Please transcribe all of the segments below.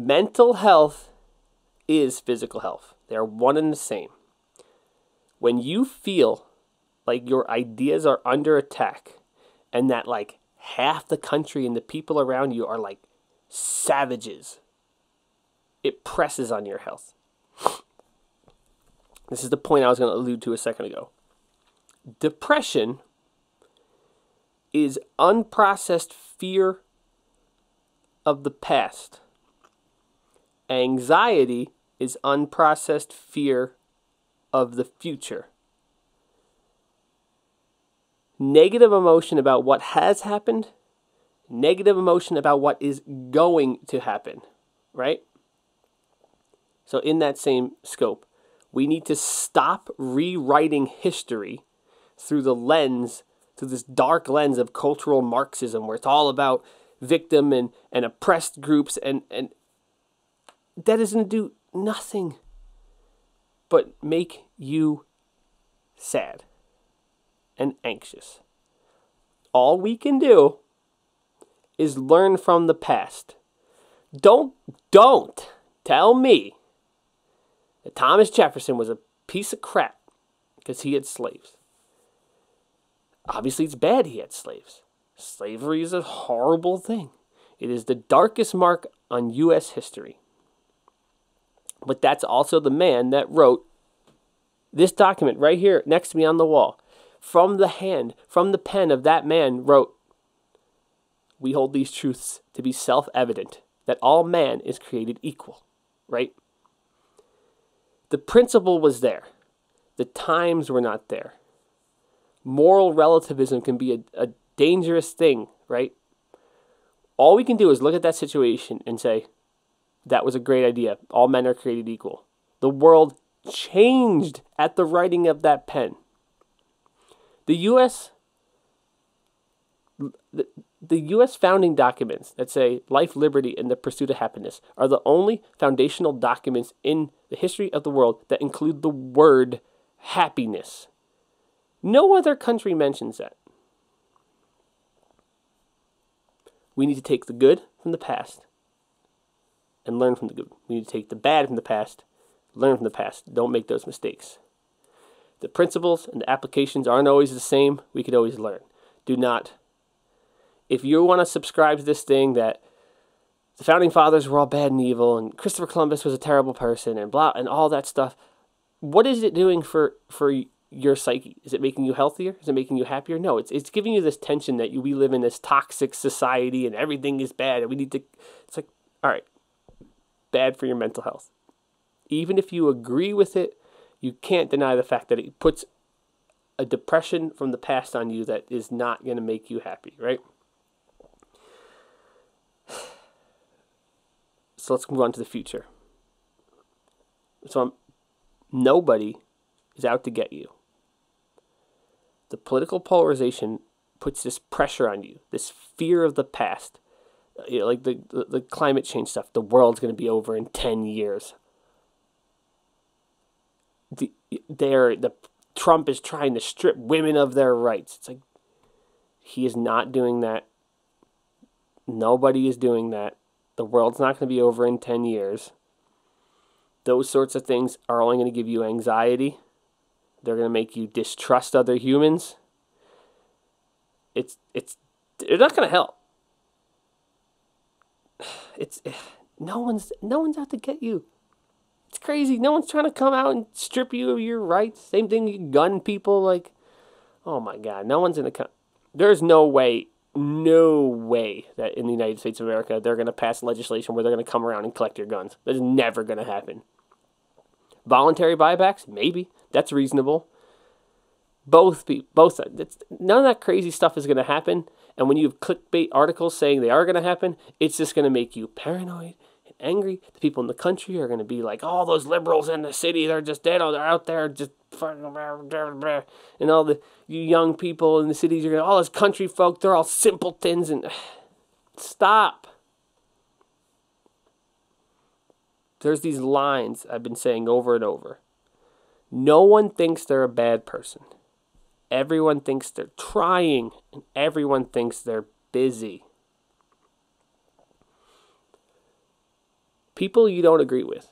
Mental health is physical health. They are one and the same. When you feel like your ideas are under attack and that like half the country and the people around you are like savages, it presses on your health. This is the point I was going to allude to a second ago. Depression is unprocessed fear of the past. Anxiety is unprocessed fear of the future. Negative emotion about what has happened, negative emotion about what is going to happen, right? So, in that same scope, we need to stop rewriting history through the lens, through this dark lens of cultural Marxism, where it's all about victim and, and oppressed groups, and, and that doesn't do nothing but make you sad and anxious. All we can do is learn from the past. Don't don't tell me that Thomas Jefferson was a piece of crap because he had slaves. Obviously, it's bad he had slaves. Slavery is a horrible thing. It is the darkest mark on U.S. history. But that's also the man that wrote this document right here next to me on the wall. From the hand, from the pen of that man, wrote, We hold these truths to be self evident that all man is created equal, right? The principle was there, the times were not there. Moral relativism can be a, a dangerous thing, right? All we can do is look at that situation and say, that was a great idea. All men are created equal. The world changed at the writing of that pen. The U.S. The, the U.S. founding documents that say life, liberty, and the pursuit of happiness are the only foundational documents in the history of the world that include the word happiness. No other country mentions that. We need to take the good from the past and learn from the good. We need to take the bad from the past, learn from the past. Don't make those mistakes. The principles and the applications aren't always the same. We could always learn. Do not. If you want to subscribe to this thing that the founding fathers were all bad and evil, and Christopher Columbus was a terrible person, and blah, and all that stuff, what is it doing for for your psyche? Is it making you healthier? Is it making you happier? No, it's it's giving you this tension that you, we live in this toxic society and everything is bad, and we need to. It's like, all right, bad for your mental health. Even if you agree with it, you can't deny the fact that it puts a depression from the past on you that is not going to make you happy, right? So let's move on to the future. So I'm, nobody is out to get you. The political polarization puts this pressure on you, this fear of the past, you know, like the, the, the climate change stuff. The world's going to be over in 10 years. The, they're, the Trump is trying to strip women of their rights. It's like he is not doing that. Nobody is doing that. The world's not going to be over in 10 years. Those sorts of things are only going to give you anxiety. They're going to make you distrust other humans. It's it's they're not going to help. It's no one's no one's out to get you. It's crazy. No one's trying to come out and strip you of your rights. Same thing, you gun people. Like, oh my God, no one's in the. come. There's no way, no way that in the United States of America they're gonna pass legislation where they're gonna come around and collect your guns. That is never gonna happen. Voluntary buybacks, maybe that's reasonable. Both people, both none of that crazy stuff is gonna happen. And when you have clickbait articles saying they are gonna happen, it's just gonna make you paranoid and angry. The people in the country are going to be like, all oh, those liberals in the city, they're just dead. Oh, they're out there just. And all the you young people in the cities, you're going to, all those country folk, they're all simpletons. And stop. There's these lines I've been saying over and over. No one thinks they're a bad person. Everyone thinks they're trying, and everyone thinks they're busy. people you don't agree with.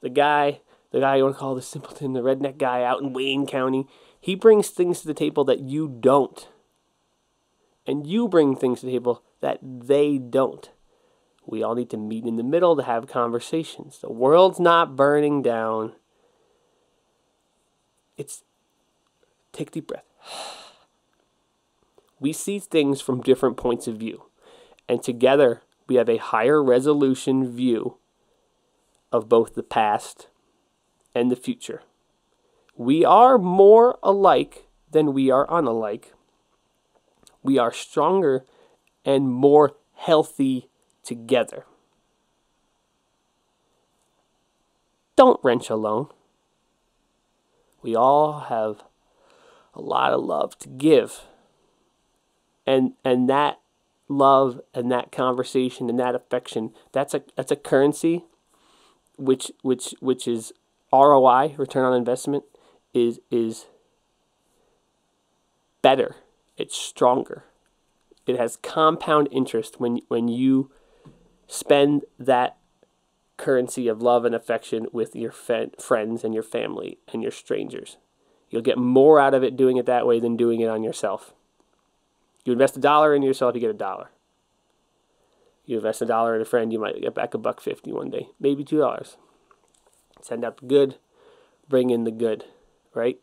The guy, the guy you want to call the simpleton, the redneck guy out in Wayne County, he brings things to the table that you don't. And you bring things to the table that they don't. We all need to meet in the middle to have conversations. The world's not burning down. It's take a deep breath. We see things from different points of view. And together we have a higher resolution view of both the past and the future. We are more alike than we are unalike. We are stronger and more healthy together. Don't wrench alone. We all have a lot of love to give. And and that love and that conversation and that affection, that's a that's a currency which which which is ROI, return on investment, is is better. It's stronger. It has compound interest when when you spend that currency of love and affection with your friends and your family and your strangers. You'll get more out of it doing it that way than doing it on yourself. You invest a dollar in yourself, you get a dollar. You invest a dollar in a friend, you might get back a buck fifty one day, maybe two dollars. Send out the good, bring in the good, right?